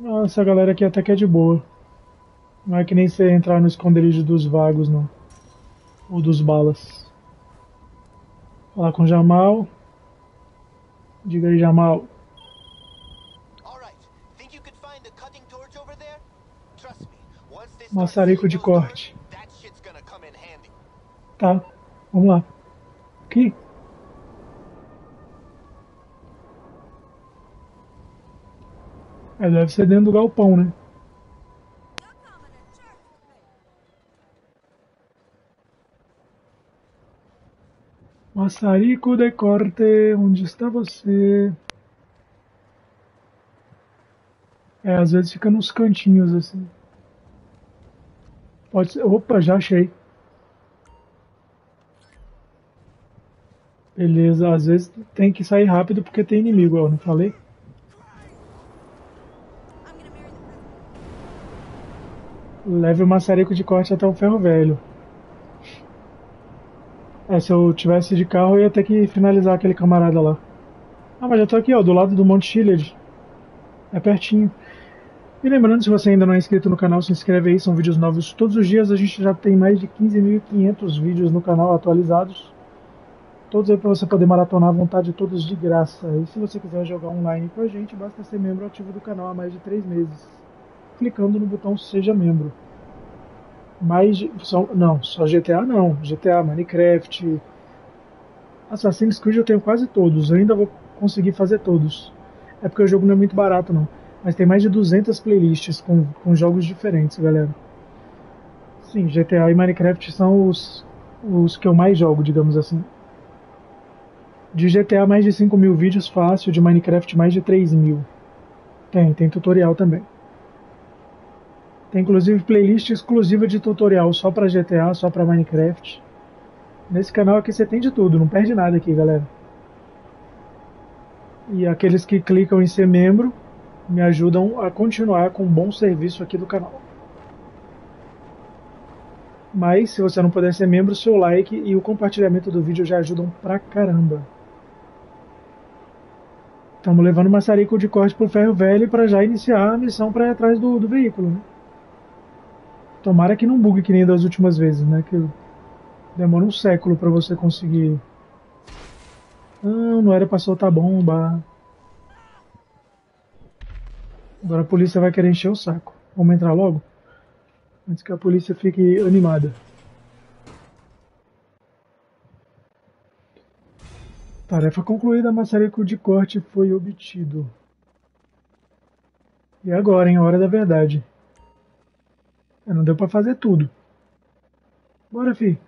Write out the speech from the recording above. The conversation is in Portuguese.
Nossa, a galera aqui até que é de boa. Não é que nem você entrar no esconderijo dos vagos, não. Ou dos balas. Falar com o Jamal. Diga aí, Jamal. Maçarico de corte. Tá, vamos lá. Aqui. É, deve ser dentro do galpão, né? Maçarico de corte, onde está você? É, às vezes fica nos cantinhos assim. Pode ser. Opa, já achei. Beleza, às vezes tem que sair rápido porque tem inimigo, eu não falei? Leve o maçarico de corte até o ferro velho. É, se eu tivesse de carro eu ia ter que finalizar aquele camarada lá. Ah, mas já tô aqui, ó, do lado do Monte Chiliad. É pertinho. E lembrando, se você ainda não é inscrito no canal, se inscreve aí, são vídeos novos todos os dias. A gente já tem mais de 15.500 vídeos no canal atualizados. Todos aí para você poder maratonar à vontade, todos de graça. E se você quiser jogar online com a gente, basta ser membro ativo do canal há mais de 3 meses clicando no botão Seja Membro. Mas, só, não, só GTA não. GTA, Minecraft, Assassin's Creed eu tenho quase todos. Eu ainda vou conseguir fazer todos. É porque o jogo não é muito barato não. Mas tem mais de 200 playlists com, com jogos diferentes, galera. Sim, GTA e Minecraft são os, os que eu mais jogo, digamos assim. De GTA mais de 5 mil vídeos fácil, de Minecraft mais de 3 mil. Tem, tem tutorial também. Tem inclusive playlist exclusiva de tutorial só para GTA, só para Minecraft. Nesse canal aqui você tem de tudo, não perde nada aqui, galera. E aqueles que clicam em ser membro me ajudam a continuar com um bom serviço aqui do canal. Mas se você não puder ser membro, seu like e o compartilhamento do vídeo já ajudam pra caramba. Estamos levando o maçarico de corte pro ferro velho para já iniciar a missão para ir atrás do, do veículo. Né? Tomara que não bugue que nem das últimas vezes, né? Que demora um século para você conseguir. Não, não era pra soltar bomba. Agora a polícia vai querer encher o saco. Vamos entrar logo? Antes que a polícia fique animada. Tarefa concluída, maçarico de corte foi obtido. E agora, em hora da verdade. Não deu pra fazer tudo. Bora, fi.